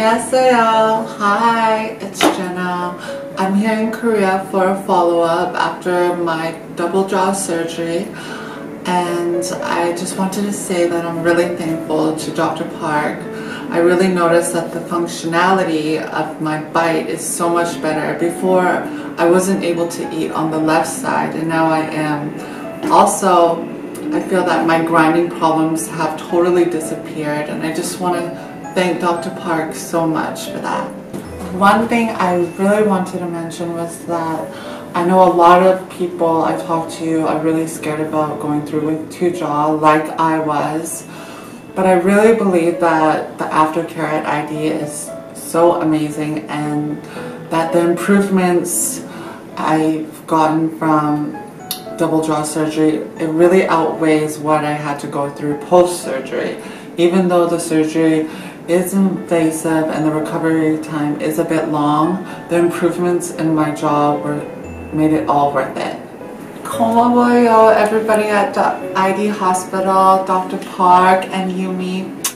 Yes, Hi, it's Jenna. I'm here in Korea for a follow-up after my double jaw surgery and I just wanted to say that I'm really thankful to Dr. Park. I really noticed that the functionality of my bite is so much better. Before, I wasn't able to eat on the left side and now I am. Also, I feel that my grinding problems have totally disappeared and I just want to thank Dr. Park so much for that. One thing I really wanted to mention was that I know a lot of people I talk to are really scared about going through with two jaw like I was. But I really believe that the aftercare at ID is so amazing and that the improvements I've gotten from double jaw surgery, it really outweighs what I had to go through post-surgery. Even though the surgery is invasive and the recovery time is a bit long, the improvements in my jaw were made it all worth it. 고마워요 everybody at ID Hospital, Dr. Park and Yumi.